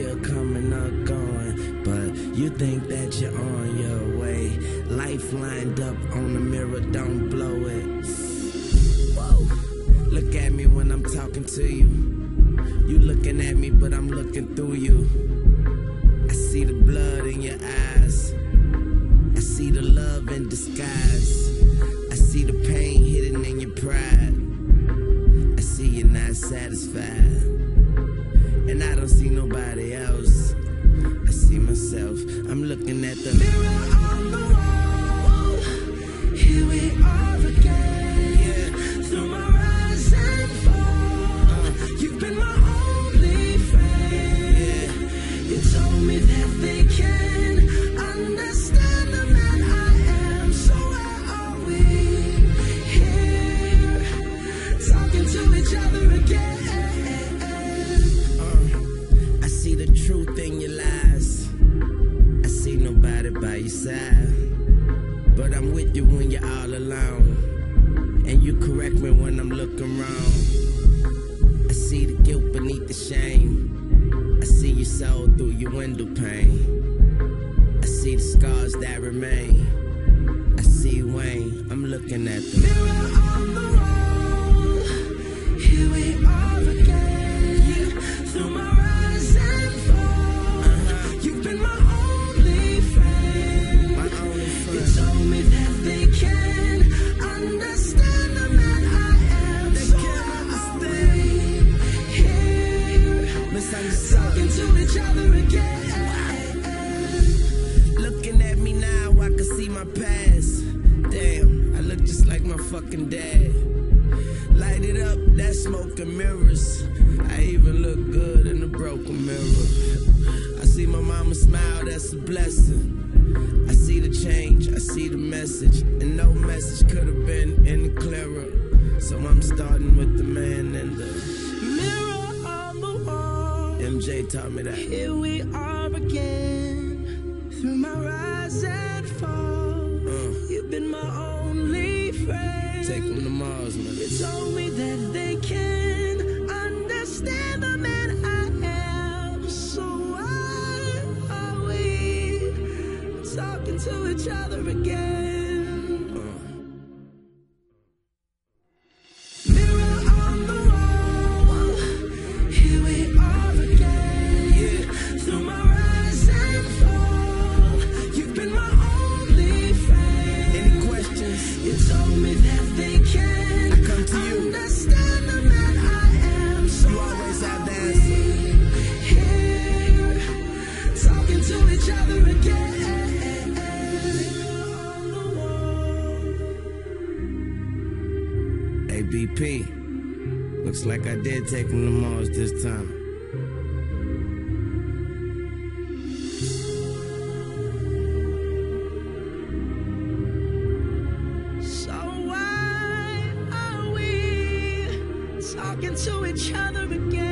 you're coming or going, but you think that you're on your way. Life lined up on the mirror, don't blow it. Whoa. Look at me when I'm talking to you. You looking at me, but I'm looking through you. I see the blood in your eyes. I see the love in disguise. I see the pain hidden in your pride. I see you're not satisfied. And I don't see nobody else. I see myself. I'm looking at the truth in your lies. I see nobody by your side. But I'm with you when you're all alone. And you correct me when I'm looking wrong. I see the guilt beneath the shame. I see your soul through your window pane. I see the scars that remain. I see Wayne, I'm looking at the Looking at me now, I can see my past. Damn, I look just like my fucking dad. Light it up, smoke and mirrors. I even look good in the broken mirror. I see my mama smile, that's a blessing. I see the change, I see the message, and no message could have been any clearer. So I'm starting with the man in the MJ taught me that. Here we are again, through my rise and fall. Uh. You've been my only friend. Take them to Mars, man. You told me that they can understand the man I am. So why are we talking to each other again? MVP. Looks like I did take him to Mars this time. So why are we talking to each other again?